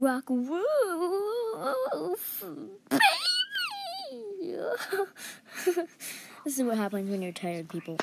Rock roof, baby. this is what happens when you're tired, people.